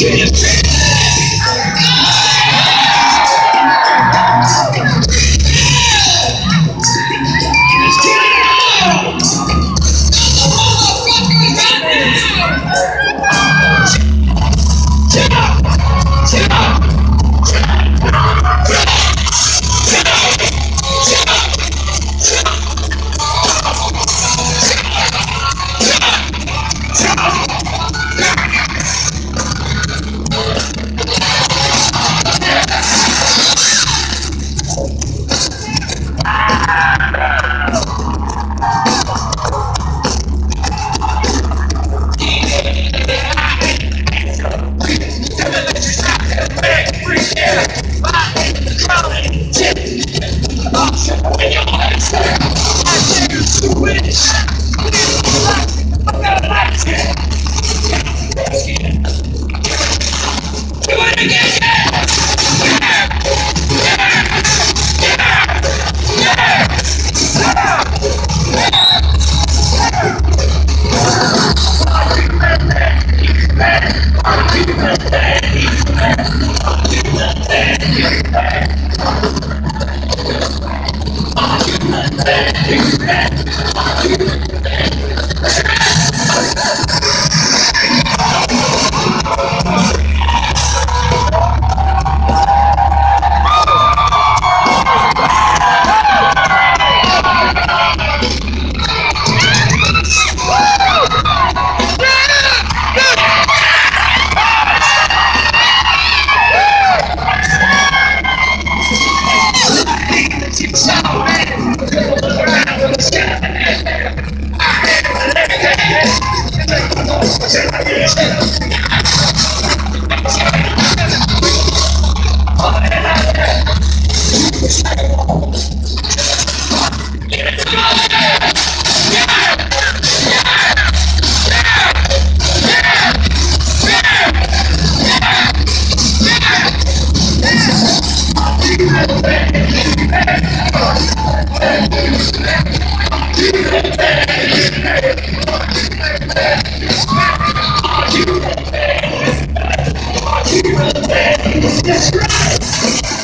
Thank you. Thank you. That's right.